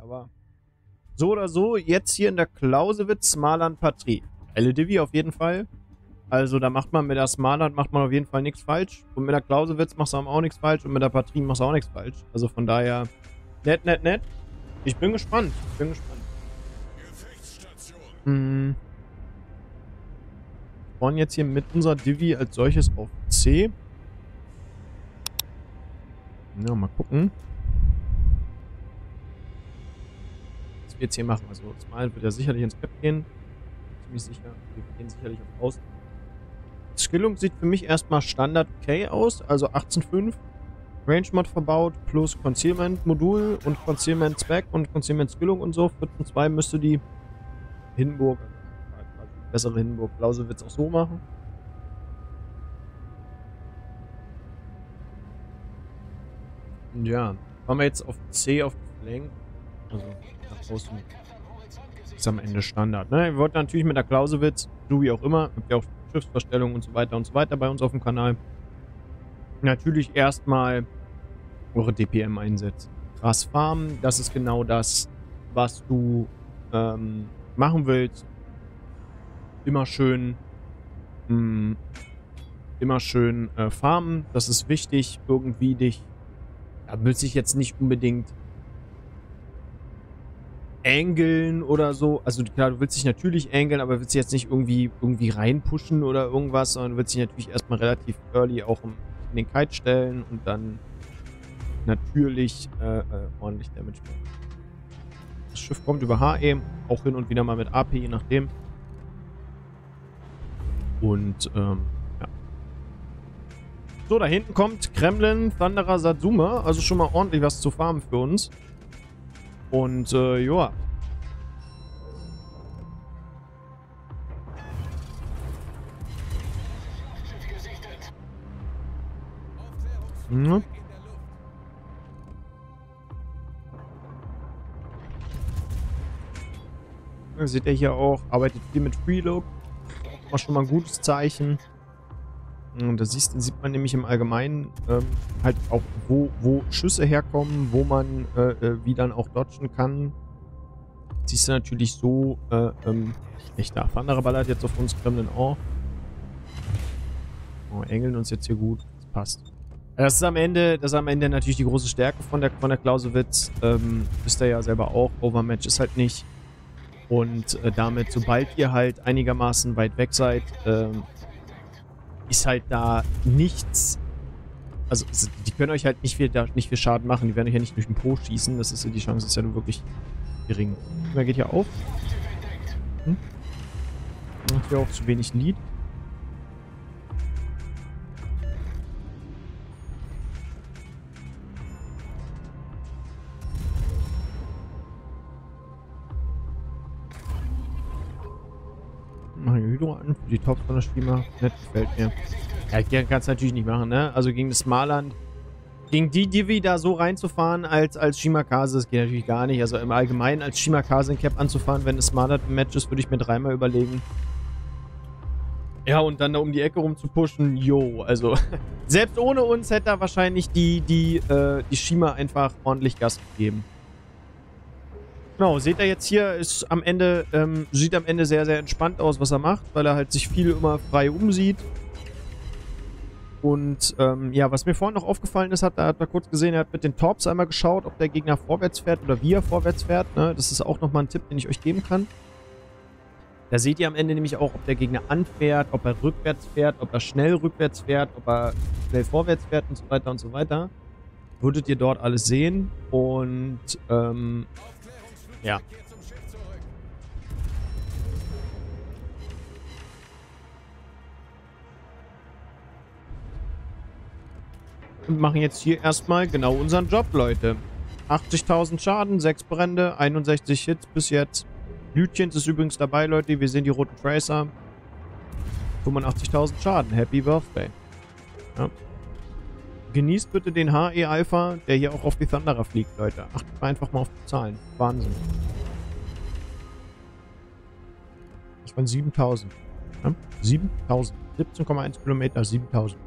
Aber so oder so, jetzt hier in der Clausewitz Smarland Patrie. Geile Divi auf jeden Fall. Also da macht man mit der Smarland macht man auf jeden Fall nichts falsch. Und mit der Clausewitz machst du auch nichts falsch. Und mit der Patrie machst du auch nichts falsch. Also von daher, nett, nett, nett. Ich bin gespannt. Ich bin gespannt. Hm. Wollen jetzt hier mit unserer Divi als solches auf C. Ja, mal gucken. Was wir jetzt hier machen. Also, Smile wird ja sicherlich ins Cap gehen. Ziemlich sicher. Wir gehen sicherlich auf Außen. Skillung sieht für mich erstmal Standard K aus, also 18.5. Range Mod verbaut plus Concealment Modul und Concealment Spec und Concealment Skillung und so. 14.2 müsste die Hindenburg, also bessere Hindenburg Clausewitz auch so machen. Und ja, fahren wir jetzt auf C auf Flank. Also nach außen. Ist am Ende Standard. Ne? Wir wollten natürlich mit der Clausewitz, so wie auch immer, habt ihr auch Schiffsverstellung und so weiter und so weiter bei uns auf dem Kanal. Natürlich erstmal eure DPM einsetzen. Krass farmen, das ist genau das, was du ähm, machen willst. Immer schön, mh, mm, immer schön äh, farmen. Das ist wichtig. Irgendwie dich, da willst dich jetzt nicht unbedingt angeln oder so. Also klar, du willst dich natürlich angeln, aber willst dich jetzt nicht irgendwie irgendwie reinpushen oder irgendwas, sondern du willst dich natürlich erstmal relativ early auch in den Kite stellen und dann natürlich äh, äh, ordentlich Damage machen. Das Schiff kommt über HE, auch hin und wieder mal mit AP, je nachdem. Und ähm, ja. So, da hinten kommt Kremlin, Thunderer, Satsuma. Also schon mal ordentlich was zu farmen für uns. Und äh, ja. Hm. Seht ihr hier auch, arbeitet viel mit Freelook. War schon mal ein gutes Zeichen. Und da siehst, sieht man nämlich im Allgemeinen ähm, halt auch, wo, wo Schüsse herkommen, wo man äh, äh, wie dann auch dodgen kann. Siehst du natürlich so, äh, ähm, echt da. Wanderer ballert jetzt auf uns Kremlin auch. Oh, engeln uns jetzt hier gut. Das passt. Das ist am Ende, das ist am Ende natürlich die große Stärke von der, von der Clausewitz. Ähm, wisst ihr ja selber auch. Overmatch ist halt nicht. Und äh, damit, sobald ihr halt einigermaßen weit weg seid, ähm, ist halt da nichts. Also, die können euch halt nicht viel, nicht viel Schaden machen. Die werden euch ja nicht durch den Po schießen. Das ist die Chance ist ja nur wirklich gering. Wer geht hier auf? Hm? Macht hier auch zu wenig Lied. Hydro an die Tops von der Streamer. Nett, gefällt mir. Ja, kannst du natürlich nicht machen, ne? Also gegen das Smarland, gegen die Divi da so reinzufahren als, als Shimakase, das geht natürlich gar nicht. Also im Allgemeinen als Shimakase in Cap anzufahren, wenn es Smarland im Match ist, würde ich mir dreimal überlegen. Ja, und dann da um die Ecke rum zu pushen, yo, also selbst ohne uns hätte er wahrscheinlich die, die, äh, die Shima einfach ordentlich Gas gegeben. Genau, seht ihr jetzt hier, ist am Ende, ähm, sieht am Ende sehr, sehr entspannt aus, was er macht, weil er halt sich viel immer frei umsieht. Und ähm, ja, was mir vorhin noch aufgefallen ist, hat, er hat er kurz gesehen, er hat mit den Torps einmal geschaut, ob der Gegner vorwärts fährt oder wie er vorwärts fährt. Ne? Das ist auch nochmal ein Tipp, den ich euch geben kann. Da seht ihr am Ende nämlich auch, ob der Gegner anfährt, ob er rückwärts fährt, ob er schnell rückwärts fährt, ob er schnell vorwärts fährt und so weiter und so weiter. Würdet ihr dort alles sehen. Und ähm, ja. Und machen jetzt hier erstmal genau unseren Job, Leute. 80.000 Schaden, 6 Brände, 61 Hits bis jetzt. Lütchens ist übrigens dabei, Leute. Wir sehen die roten Tracer. 85.000 Schaden. Happy Birthday. Ja. Genießt bitte den HE Alpha, der hier auch auf die Thunderer fliegt, Leute. Achtet einfach mal auf die Zahlen. Wahnsinn. Das waren 7000. Ja? 7000. 17,1 Kilometer, 7000.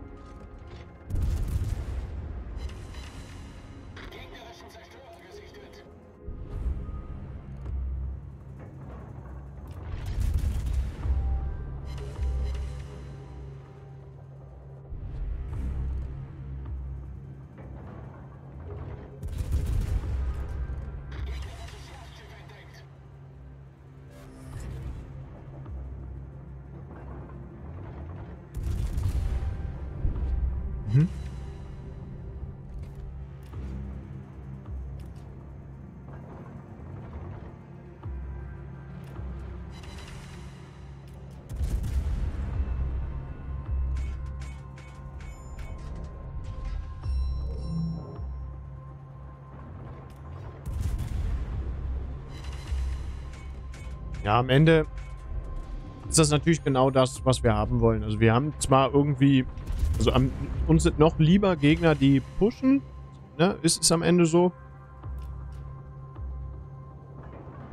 Ja, am Ende ist das natürlich genau das, was wir haben wollen. Also wir haben zwar irgendwie, also am, uns sind noch lieber Gegner, die pushen, ne, ist es am Ende so.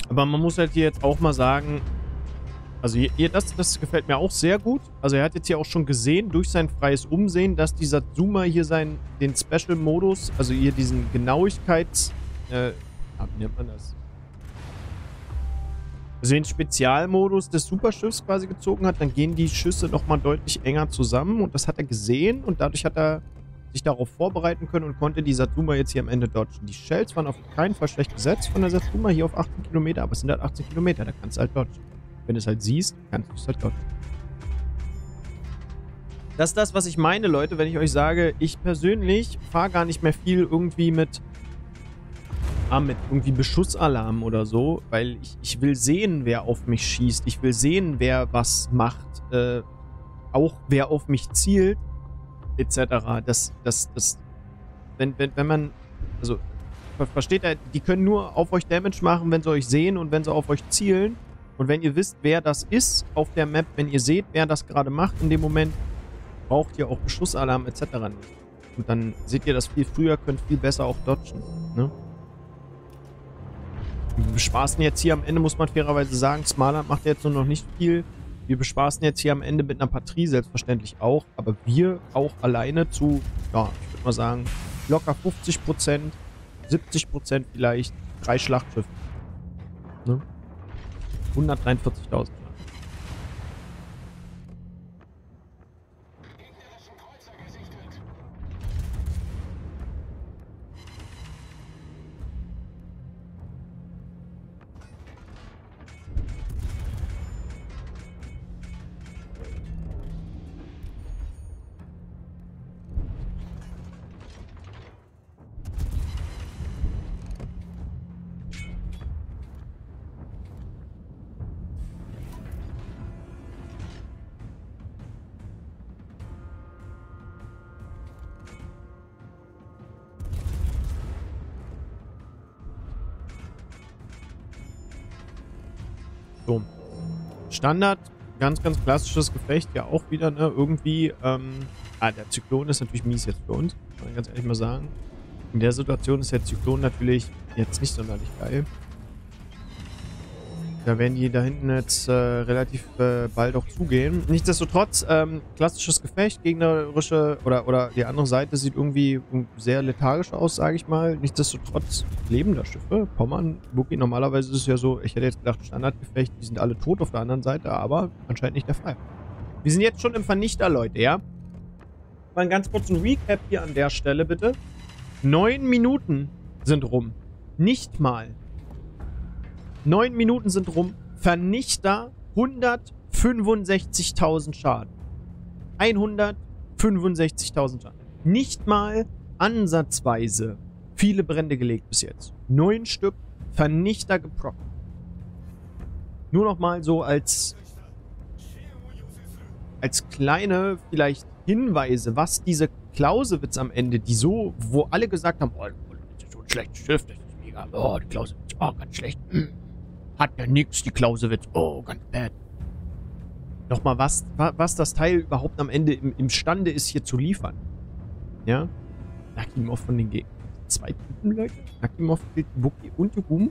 Aber man muss halt hier jetzt auch mal sagen, also hier, das, das gefällt mir auch sehr gut. Also er hat jetzt hier auch schon gesehen, durch sein freies Umsehen, dass dieser Zoomer hier seinen, den Special-Modus, also hier diesen Genauigkeits... Äh, wie nennt man das? Also den Spezialmodus des Superschiffs quasi gezogen hat, dann gehen die Schüsse nochmal deutlich enger zusammen und das hat er gesehen und dadurch hat er sich darauf vorbereiten können und konnte die Satsuma jetzt hier am Ende dodgen. Die Shells waren auf keinen Fall schlecht gesetzt von der Satsuma hier auf 18 Kilometer, aber es sind halt 18 Kilometer, da kannst du halt dodgen. Wenn du es halt siehst, kannst du es halt dodgen. Das ist das, was ich meine, Leute, wenn ich euch sage, ich persönlich fahre gar nicht mehr viel irgendwie mit ah, mit irgendwie Beschussalarm oder so, weil ich, ich will sehen, wer auf mich schießt. Ich will sehen, wer was macht. Äh, auch wer auf mich zielt, etc. Das, das, das, wenn, wenn, wenn man, also, versteht ihr, die können nur auf euch Damage machen, wenn sie euch sehen und wenn sie auf euch zielen. Und wenn ihr wisst, wer das ist auf der Map, wenn ihr seht, wer das gerade macht in dem Moment, braucht ihr auch Beschussalarm etc. Und dann seht ihr das viel früher, könnt viel besser auch dodgen. Ne? Wir bespaßen jetzt hier am Ende, muss man fairerweise sagen, Smarland macht jetzt nur noch nicht viel. Wir bespaßen jetzt hier am Ende mit einer Patrie, selbstverständlich auch. Aber wir auch alleine zu, ja, ich würde mal sagen, locker 50 Prozent, 70 Prozent vielleicht, drei Schlachtschiffe. Ne? 143.000. So. Standard, ganz, ganz klassisches Gefecht, ja auch wieder, ne? Irgendwie, ähm, ah, der Zyklon ist natürlich mies jetzt für uns, muss man ganz ehrlich mal sagen. In der Situation ist der Zyklon natürlich jetzt nicht sonderlich geil. Da werden die da hinten jetzt äh, relativ äh, bald auch zugehen. Nichtsdestotrotz, ähm, klassisches Gefecht, gegnerische oder, oder die andere Seite sieht irgendwie sehr lethargisch aus, sage ich mal. Nichtsdestotrotz lebender Schiffe. Pommern, Wookie, normalerweise ist es ja so, ich hätte jetzt gedacht, Standardgefecht, die sind alle tot auf der anderen Seite, aber anscheinend nicht der Fall. Wir sind jetzt schon im Vernichter, Leute, ja? Mal einen ganz kurzen Recap hier an der Stelle, bitte. Neun Minuten sind rum. Nicht mal Neun Minuten sind rum. Vernichter 165.000 Schaden. 165.000 Schaden. Nicht mal ansatzweise viele Brände gelegt bis jetzt. Neun Stück Vernichter geprockt. Nur noch mal so als als kleine vielleicht Hinweise, was diese Clausewitz am Ende, die so, wo alle gesagt haben, oh, das ist so ein schlechtes Schiff, das ist mega, oh, die Clausewitz, oh, ganz schlecht. Hat ja nix, die Klausewitz. Oh, ganz bad. Nochmal, was, was das Teil überhaupt am Ende im, imstande ist, hier zu liefern. Ja? Nakimov von den Gegnern. Zwei Typen, Leute. Nakimov killt Wookie und Yugum.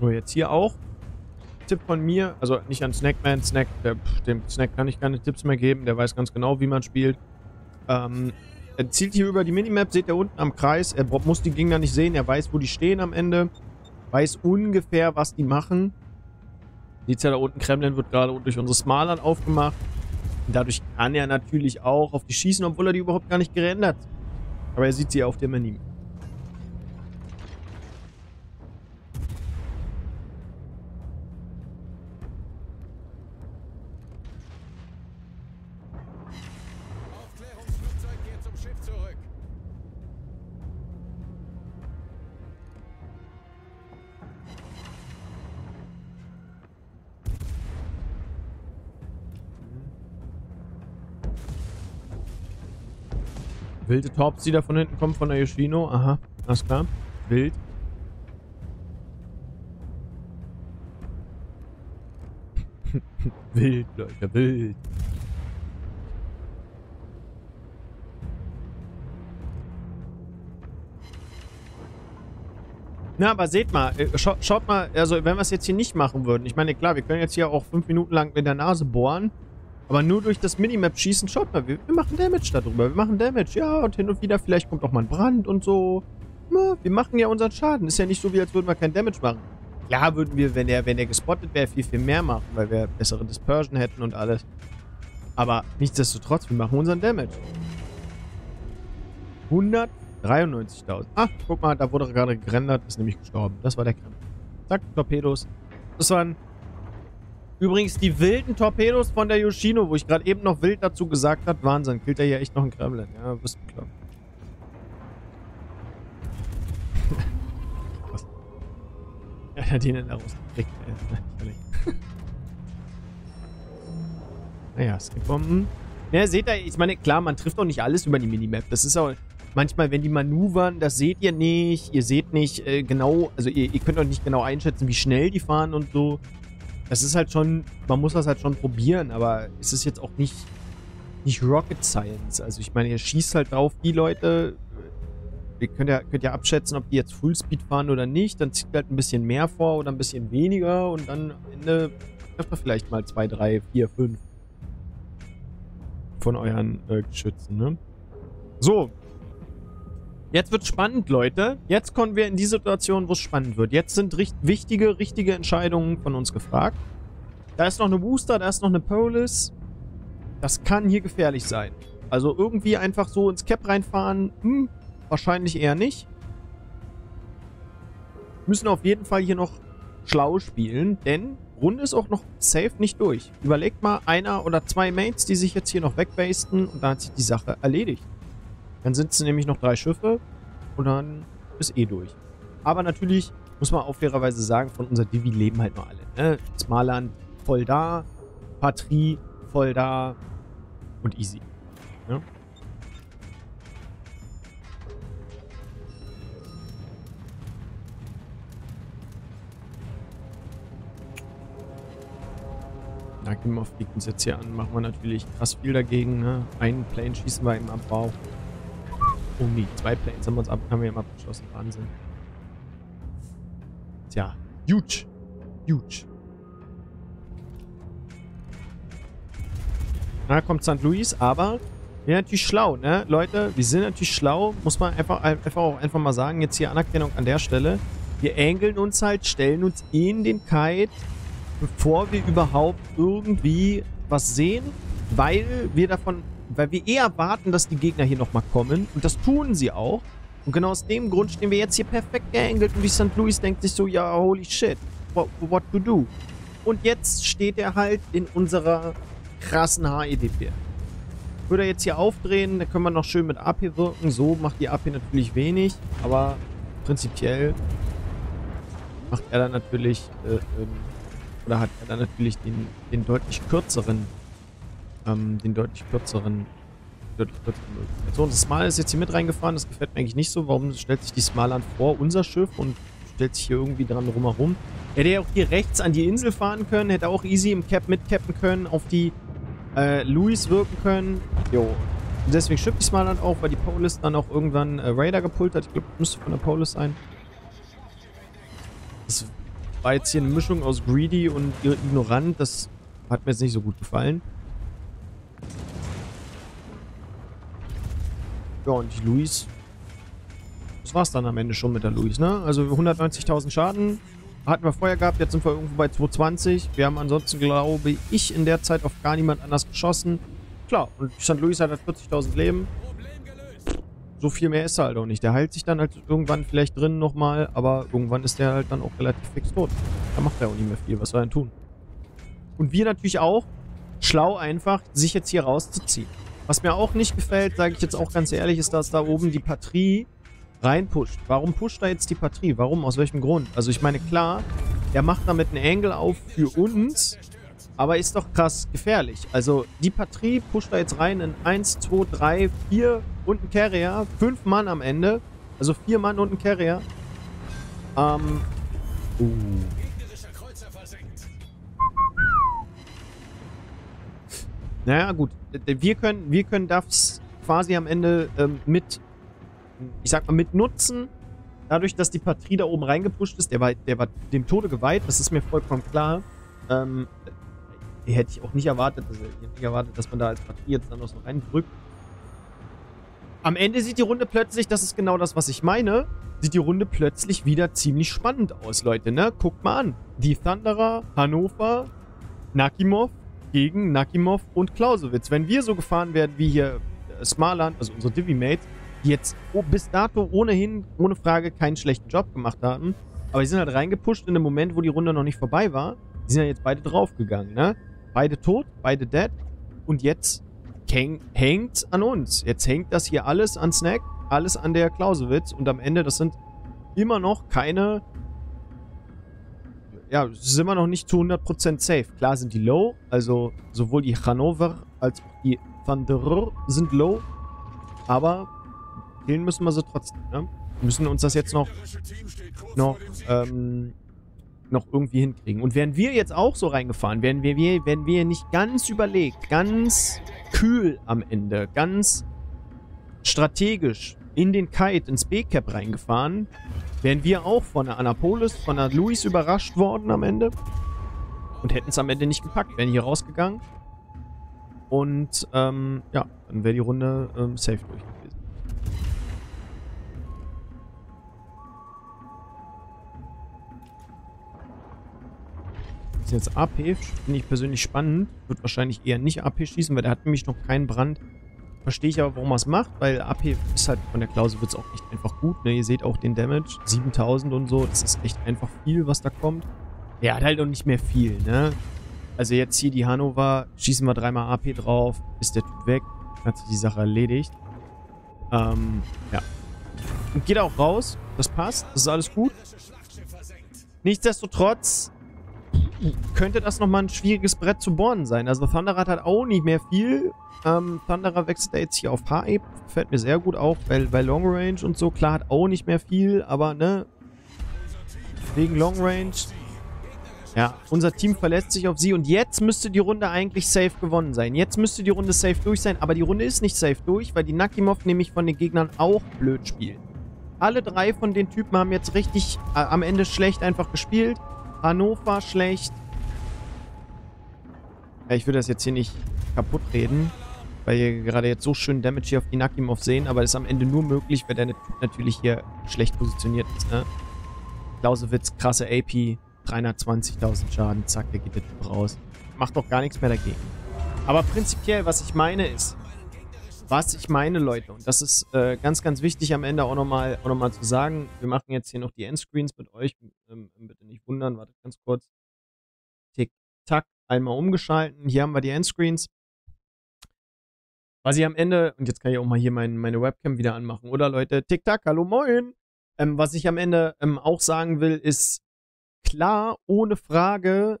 Nur jetzt hier auch. Tipp von mir, also nicht an Snackman, Snack, der, dem Snack kann ich keine Tipps mehr geben, der weiß ganz genau, wie man spielt. Ähm, er zielt hier über die Minimap, seht ihr unten am Kreis, er muss die Gegner nicht sehen, er weiß, wo die stehen am Ende, weiß ungefähr, was die machen. Seht ihr da unten, Kremlin wird gerade durch unsere Smalern aufgemacht. Und dadurch kann er natürlich auch auf die schießen, obwohl er die überhaupt gar nicht gerendert. Aber er sieht sie auf dem Menü. Wilde Torps, die da von hinten kommen, von der Yoshino. Aha, alles klar. Wild. wild, Leute, wild. Na, aber seht mal, äh, scha schaut mal, also wenn wir es jetzt hier nicht machen würden, ich meine, klar, wir können jetzt hier auch fünf Minuten lang mit der Nase bohren, aber nur durch das Minimap schießen, schaut mal, wir, wir, machen Damage darüber. Wir machen Damage, ja, und hin und wieder vielleicht kommt auch mal ein Brand und so. Na, wir machen ja unseren Schaden. Ist ja nicht so, wie als würden wir kein Damage machen. Klar würden wir, wenn er, wenn er gespottet wäre, viel, viel mehr machen, weil wir bessere Dispersion hätten und alles. Aber nichtsdestotrotz, wir machen unseren Damage. 193.000. Ah, guck mal, da wurde gerade gerendert, ist nämlich gestorben. Das war der Kreml. Zack, Torpedos. Das waren Übrigens, die wilden Torpedos von der Yoshino, wo ich gerade eben noch wild dazu gesagt habe, Wahnsinn, killt er hier echt noch einen Kremlin. Ja. Was? Ja, er hat ihn in der rausgekriegt. naja, Skipbomben. Ja, seht ihr, ich meine, klar, man trifft auch nicht alles über die Minimap. Das ist auch manchmal, wenn die manövern, das seht ihr nicht. Ihr seht nicht äh, genau, also ihr, ihr könnt auch nicht genau einschätzen, wie schnell die fahren und so. Es ist halt schon, man muss das halt schon probieren, aber es ist jetzt auch nicht, nicht Rocket Science. Also ich meine, ihr schießt halt drauf die Leute, ihr könnt ja, könnt ja abschätzen, ob die jetzt Fullspeed fahren oder nicht, dann zieht halt ein bisschen mehr vor oder ein bisschen weniger und dann am Ende trefft ihr vielleicht mal zwei, drei, vier, fünf von euren äh, Geschützen, ne? So, Jetzt wird spannend, Leute. Jetzt kommen wir in die Situation, wo es spannend wird. Jetzt sind richt wichtige, richtige Entscheidungen von uns gefragt. Da ist noch eine Booster, da ist noch eine Polis. Das kann hier gefährlich sein. Also irgendwie einfach so ins Cap reinfahren, hm, wahrscheinlich eher nicht. Müssen auf jeden Fall hier noch schlau spielen, denn Runde ist auch noch safe nicht durch. Überlegt mal einer oder zwei Mates, die sich jetzt hier noch wegbasten und dann hat sich die Sache erledigt. Dann sind es nämlich noch drei Schiffe und dann ist eh durch. Aber natürlich muss man auch fairerweise sagen, von unserer Divi leben halt nur alle. Ne? Smarland voll da, Patrie voll da und easy. Ne? Nakimov fliegt uns jetzt hier an, machen wir natürlich krass viel dagegen. Ne? Einen Plane schießen wir im Abbau. Oh nee, zwei Planes haben wir uns ab, haben wir eben. Wahnsinn. Tja, huge. Huge. Na, kommt St. Louis, aber wir sind natürlich schlau, ne? Leute, wir sind natürlich schlau, muss man einfach, einfach auch einfach mal sagen. Jetzt hier Anerkennung an der Stelle. Wir angeln uns halt, stellen uns in den Kite, bevor wir überhaupt irgendwie was sehen, weil wir davon weil wir eher warten, dass die Gegner hier nochmal kommen. Und das tun sie auch. Und genau aus dem Grund stehen wir jetzt hier perfekt geengelt. Und die St. Louis denkt sich so, ja, holy shit, what, what to do? Und jetzt steht er halt in unserer krassen HEDP. Würde er jetzt hier aufdrehen, dann können wir noch schön mit AP wirken. So macht die AP natürlich wenig, aber prinzipiell macht er dann natürlich, äh, ähm, oder hat er dann natürlich den, den deutlich kürzeren ähm, den deutlich kürzeren, deutlich kürzeren So, und das Smile ist jetzt hier mit reingefahren. Das gefällt mir eigentlich nicht so. Warum stellt sich die Smile an vor unser Schiff und stellt sich hier irgendwie dran rumherum? Hätte er auch hier rechts an die Insel fahren können, hätte auch easy im Cap mitcappen können, auf die äh, Louis wirken können. Jo. Und deswegen schippe ich Smile dann auch, weil die Polis dann auch irgendwann äh, Raider gepult hat. Ich glaube, müsste von der Polis sein. Das war jetzt hier eine Mischung aus greedy und ignorant. Das hat mir jetzt nicht so gut gefallen. Ja, und die Luis. Das war's dann am Ende schon mit der Luis, ne? Also 190.000 Schaden hatten wir vorher gehabt. Jetzt sind wir irgendwo bei 220. Wir haben ansonsten, glaube ich, in der Zeit auf gar niemand anders geschossen. Klar, und St. Louis hat halt 40.000 Leben. So viel mehr ist er halt auch nicht. Der heilt sich dann halt irgendwann vielleicht drin nochmal, aber irgendwann ist der halt dann auch relativ fix tot. Da macht er auch nicht mehr viel. Was soll er denn tun? Und wir natürlich auch schlau einfach, sich jetzt hier rauszuziehen. Was mir auch nicht gefällt, sage ich jetzt auch ganz ehrlich, ist, dass da oben die Patrie reinpusht. Warum pusht da jetzt die Patrie? Warum? Aus welchem Grund? Also ich meine, klar, er macht damit einen Angle auf für uns, aber ist doch krass gefährlich. Also die Patrie pusht da jetzt rein in 1, 2, 3, 4 und ein Carrier. 5 Mann am Ende. Also 4 Mann und ein Carrier. Ähm. Uh. Naja, gut. Wir können, wir können das quasi am Ende ähm, mit ich sag mal, mit Nutzen, dadurch, dass die Patrie da oben reingepusht ist, der war, der war dem Tode geweiht, das ist mir vollkommen klar. Ähm, hätte ich auch nicht erwartet, also ich nicht erwartet, dass man da als Patrie jetzt dann noch so reindrückt. Am Ende sieht die Runde plötzlich, das ist genau das, was ich meine, sieht die Runde plötzlich wieder ziemlich spannend aus, Leute, ne? Guckt mal an. Die Thunderer, Hannover, Nakimov gegen Nakimov und Clausewitz. Wenn wir so gefahren werden wie hier äh, Smarland, also unsere Divi-Mates, die jetzt bis dato ohnehin, ohne Frage, keinen schlechten Job gemacht haben. Aber die sind halt reingepusht in dem Moment, wo die Runde noch nicht vorbei war. Die sind ja jetzt beide draufgegangen, ne? Beide tot, beide dead. Und jetzt hängt an uns. Jetzt hängt das hier alles an Snack, alles an der Clausewitz. Und am Ende, das sind immer noch keine... Ja, sind wir noch nicht zu 100% safe. Klar sind die low, also sowohl die Hannover als auch die Thunder sind low. Aber killen müssen wir sie trotzdem, ne? Wir müssen uns das jetzt noch, noch, ähm, noch irgendwie hinkriegen. Und wären wir jetzt auch so reingefahren, wären wir, wären wir nicht ganz überlegt, ganz kühl am Ende, ganz strategisch in den Kite, ins B-Cap reingefahren, wären wir auch von der Anapolis, von der Luis überrascht worden am Ende und hätten es am Ende nicht gepackt, wären hier rausgegangen und ähm, ja, dann wäre die Runde ähm, safe durch. ist jetzt AP. Finde ich persönlich spannend. Wird wahrscheinlich eher nicht AP schießen, weil der hat nämlich noch keinen Brand. Verstehe ich aber, warum er es macht, weil AP ist halt von der Klausel auch echt einfach gut. Ne? Ihr seht auch den Damage. 7000 und so. Das ist echt einfach viel, was da kommt. Der hat halt noch nicht mehr viel, ne? Also jetzt hier die Hannover. Schießen wir dreimal AP drauf. Ist der Typ weg. Hat sich die Sache erledigt. Ähm, ja. Und geht auch raus. Das passt. Das ist alles gut. Nichtsdestotrotz könnte das nochmal ein schwieriges Brett zu bohren sein. Also Thunderer hat halt auch nicht mehr viel. Ähm, Thunderer wechselt jetzt hier auf HE. Fällt mir sehr gut auf, weil bei Long Range und so, klar, hat auch nicht mehr viel, aber ne, wegen Long Range. Ja, unser Team verlässt sich auf sie und jetzt müsste die Runde eigentlich safe gewonnen sein. Jetzt müsste die Runde safe durch sein, aber die Runde ist nicht safe durch, weil die Nakimov nämlich von den Gegnern auch blöd spielen. Alle drei von den Typen haben jetzt richtig äh, am Ende schlecht einfach gespielt. Hannover schlecht. Ja, ich würde das jetzt hier nicht kaputt reden, weil wir gerade jetzt so schön Damage hier auf die Nakimov sehen, aber das ist am Ende nur möglich, weil der natürlich hier schlecht positioniert ist, ne? Clausewitz, krasse AP, 320.000 Schaden, zack, der geht Typ raus. Macht doch gar nichts mehr dagegen. Aber prinzipiell, was ich meine ist, was ich meine, Leute, und das ist äh, ganz, ganz wichtig am Ende auch nochmal noch zu sagen, wir machen jetzt hier noch die Endscreens mit euch, ähm, bitte nicht wundern, wartet ganz kurz. Tick, tack, einmal umgeschalten, hier haben wir die Endscreens. Was ich am Ende, und jetzt kann ich auch mal hier mein, meine Webcam wieder anmachen, oder Leute, tick, tack, hallo, moin. Ähm, was ich am Ende ähm, auch sagen will, ist, klar, ohne Frage,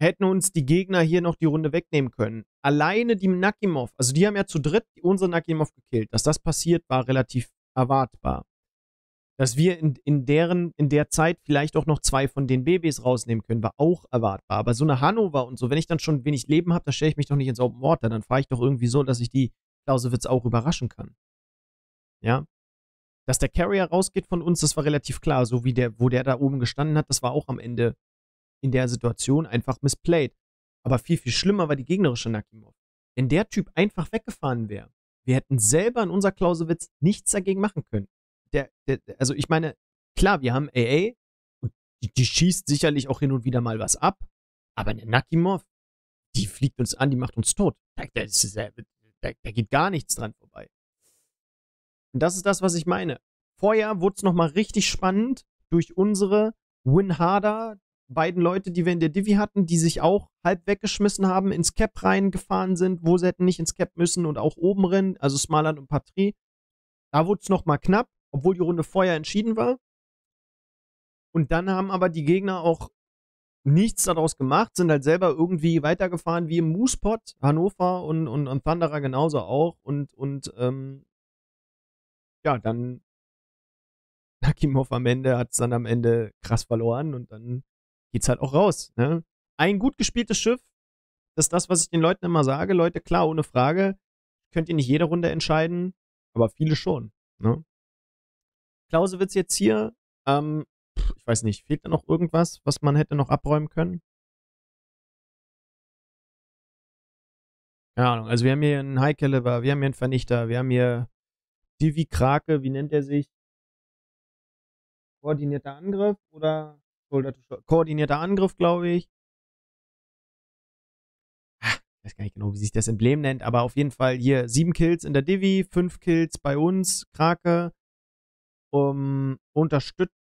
hätten uns die Gegner hier noch die Runde wegnehmen können. Alleine die Nakimov, also die haben ja zu dritt unsere Nakimov gekillt. Dass das passiert, war relativ erwartbar. Dass wir in, in, deren, in der Zeit vielleicht auch noch zwei von den Babys rausnehmen können, war auch erwartbar. Aber so eine Hannover und so, wenn ich dann schon wenig Leben habe, dann stelle ich mich doch nicht ins Open Water. Dann fahre ich doch irgendwie so, dass ich die Clausewitz auch überraschen kann. Ja. Dass der Carrier rausgeht von uns, das war relativ klar. So wie der, wo der da oben gestanden hat, das war auch am Ende in der Situation einfach missplayed. Aber viel, viel schlimmer war die gegnerische Nakimov. Wenn der Typ einfach weggefahren wäre, wir hätten selber in unser Klausewitz nichts dagegen machen können. Der, der, also ich meine, klar, wir haben AA und die, die, schießt sicherlich auch hin und wieder mal was ab, aber eine Nakimov, die fliegt uns an, die macht uns tot. Da, da, da, da geht gar nichts dran vorbei. Und das ist das, was ich meine. Vorher wurde es nochmal richtig spannend durch unsere Win Harder, beiden Leute, die wir in der Divi hatten, die sich auch halb weggeschmissen haben, ins Cap reingefahren sind, wo sie hätten nicht ins Cap müssen und auch oben rennen, also Smaland und Patrie. Da wurde es nochmal knapp, obwohl die Runde vorher entschieden war. Und dann haben aber die Gegner auch nichts daraus gemacht, sind halt selber irgendwie weitergefahren wie im Moospot, Hannover und, und, und Thunderer genauso auch. Und, und ähm, ja, dann Nakimov am Ende hat es dann am Ende krass verloren und dann geht's halt auch raus. Ne? Ein gut gespieltes Schiff, das ist das, was ich den Leuten immer sage. Leute, klar, ohne Frage, könnt ihr nicht jede Runde entscheiden, aber viele schon. Ne? Clausewitz jetzt hier, ähm, ich weiß nicht, fehlt da noch irgendwas, was man hätte noch abräumen können? Keine Ahnung, also wir haben hier einen High Caliber, wir haben hier einen Vernichter, wir haben hier Divi Krake, wie nennt er sich? Koordinierter Angriff oder Koordinierter Angriff, glaube ich. Ah, ich weiß gar nicht genau, wie sich das Emblem nennt, aber auf jeden Fall hier sieben Kills in der Divi, fünf Kills bei uns, Krake. Um, unterstützt.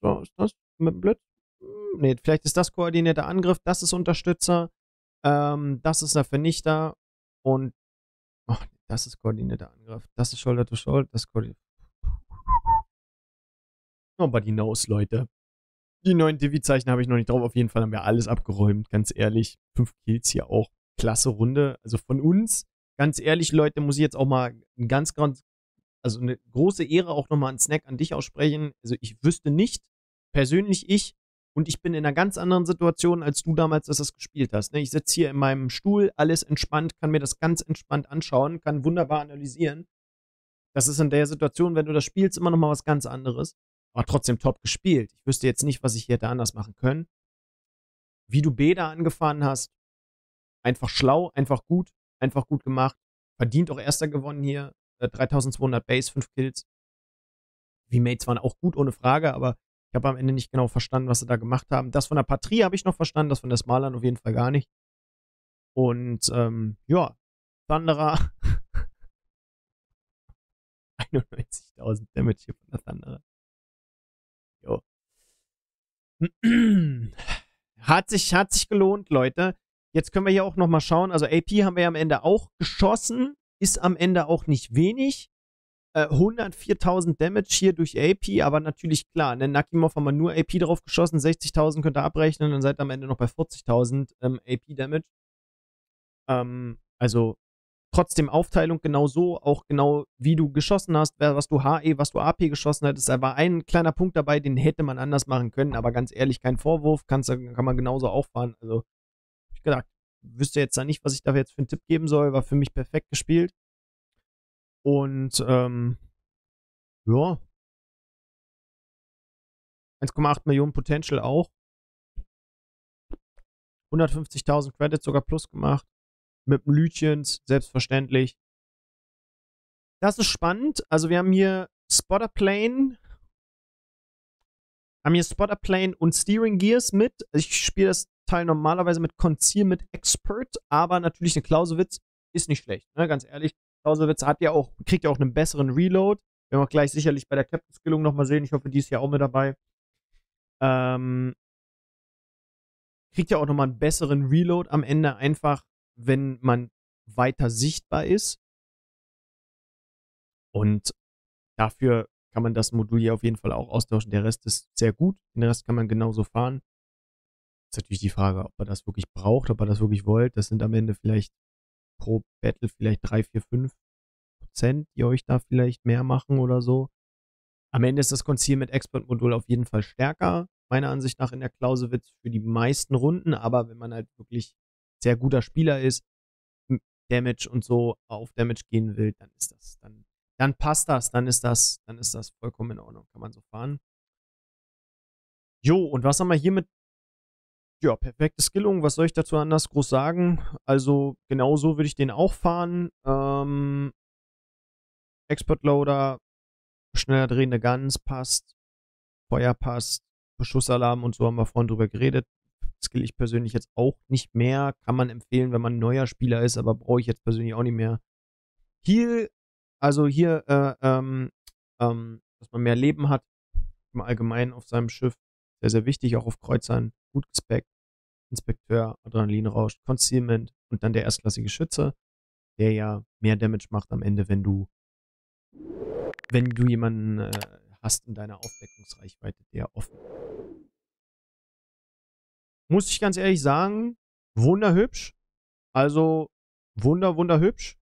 So, ist das mit dem Blitz? Hm, nee, vielleicht ist das koordinierter Angriff, das ist Unterstützer. Ähm, das ist der Vernichter. Und oh, das ist koordinierter Angriff. Das ist Shoulder to Shoulder. Das ist. Nobody knows, Leute. Die neuen Divi-Zeichen habe ich noch nicht drauf. Auf jeden Fall haben wir alles abgeräumt, ganz ehrlich. Fünf Kills hier auch. Klasse Runde. Also von uns, ganz ehrlich, Leute, muss ich jetzt auch mal ein ganz, ganz, also eine große Ehre auch nochmal einen Snack an dich aussprechen. Also ich wüsste nicht, persönlich ich, und ich bin in einer ganz anderen Situation, als du damals dass das gespielt hast. Ne? Ich sitze hier in meinem Stuhl, alles entspannt, kann mir das ganz entspannt anschauen, kann wunderbar analysieren. Das ist in der Situation, wenn du das spielst, immer nochmal was ganz anderes aber trotzdem top gespielt. Ich wüsste jetzt nicht, was ich hier hätte anders machen können. Wie du B da angefahren hast, einfach schlau, einfach gut, einfach gut gemacht. Verdient auch erster gewonnen hier. 3200 äh, Base, 5 Kills. Wie Mates waren auch gut, ohne Frage, aber ich habe am Ende nicht genau verstanden, was sie da gemacht haben. Das von der Patrie habe ich noch verstanden, das von der Smalern auf jeden Fall gar nicht. Und ähm, ja, Thunderer. 91.000 Damage hier von der Thunderer. Jo. Hat sich, hat sich gelohnt, Leute. Jetzt können wir hier auch nochmal schauen. Also AP haben wir ja am Ende auch geschossen. Ist am Ende auch nicht wenig. Äh, 104.000 Damage hier durch AP, aber natürlich klar, ne, Nakimov haben wir nur AP drauf geschossen, 60.000 könnt ihr abrechnen, dann seid am Ende noch bei 40.000 ähm, AP Damage. Ähm, also trotzdem Aufteilung genau so, auch genau wie du geschossen hast, was du HE, was du AP geschossen hattest. Da war ein kleiner Punkt dabei, den hätte man anders machen können, aber ganz ehrlich, kein Vorwurf, kannst, kann man genauso auffahren. Also, ich gedacht, wüsste jetzt da nicht, was ich da jetzt für einen Tipp geben soll, war für mich perfekt gespielt. Und, ähm, ja. 1,8 Millionen Potential auch. 150.000 Credits sogar plus gemacht mit dem Lütchens, selbstverständlich. Das ist spannend. Also wir haben hier Spotterplane, haben hier Spotterplane und Steering Gears mit. Ich spiele das Teil normalerweise mit Conceal mit Expert, aber natürlich eine Clausewitz ist nicht schlecht, ne? ganz ehrlich. Clausewitz hat ja auch, kriegt ja auch einen besseren Reload. Werden wir gleich sicherlich bei der Captain Skillung nochmal sehen. Ich hoffe, die ist ja auch mit dabei. Ähm, kriegt ja auch nochmal einen besseren Reload am Ende einfach wenn man weiter sichtbar ist. Und dafür kann man das Modul hier auf jeden Fall auch austauschen. Der Rest ist sehr gut. Den Rest kann man genauso fahren. Ist natürlich die Frage, ob man das wirklich braucht, ob man das wirklich wollt. Das sind am Ende vielleicht pro Battle vielleicht 3, 4, 5 Prozent, die euch da vielleicht mehr machen oder so. Am Ende ist das Conceal mit Expert-Modul auf jeden Fall stärker, meiner Ansicht nach in der Clausewitz für die meisten Runden. Aber wenn man halt wirklich sehr guter Spieler ist, Damage und so auf Damage gehen will, dann ist das, dann dann passt das, dann ist das, dann ist das vollkommen in Ordnung, kann man so fahren. Jo, und was haben wir hier mit ja, perfekte Skillung. Was soll ich dazu anders groß sagen? Also, genau so würde ich den auch fahren. Ähm, Expert Loader, schneller drehende Guns passt, Feuer passt, Beschussalarm und so haben wir vorhin drüber geredet. Skill ich persönlich jetzt auch nicht mehr. Kann man empfehlen, wenn man ein neuer Spieler ist, aber brauche ich jetzt persönlich auch nicht mehr. Hier, also hier, äh, ähm, ähm, dass man mehr Leben hat, im Allgemeinen auf seinem Schiff, sehr, sehr wichtig, auch auf Kreuzern, gut gespeckt. Inspekteur, Adrenalinrausch, Concealment und dann der erstklassige Schütze, der ja mehr Damage macht am Ende, wenn du wenn du jemanden äh, hast in deiner Aufdeckungsreichweite, der offen. Muss ich ganz ehrlich sagen, wunderhübsch. Also wunder, wunderhübsch.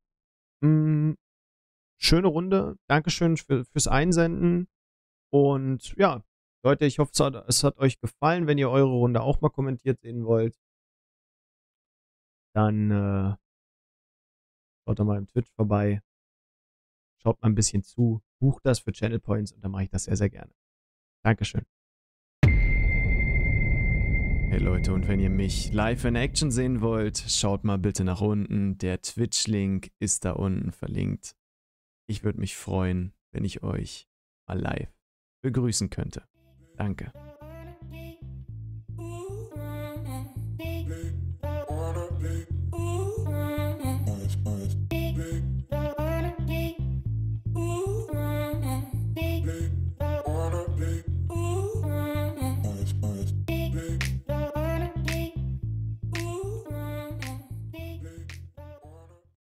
Mhm. Schöne Runde. Dankeschön für, fürs Einsenden. Und ja, Leute, ich hoffe, es hat, euch gefallen. Wenn ihr eure Runde auch mal kommentiert sehen wollt, dann äh, schaut doch mal im Twitch vorbei. Schaut mal ein bisschen zu. Bucht das für Channel Points und dann mache ich das sehr, sehr gerne. Dankeschön. Hey Leute, und wenn ihr mich live in Action sehen wollt, schaut mal bitte nach unten. Der Twitch-Link ist da unten verlinkt. Ich würde mich freuen, wenn ich euch mal live begrüßen könnte. Danke.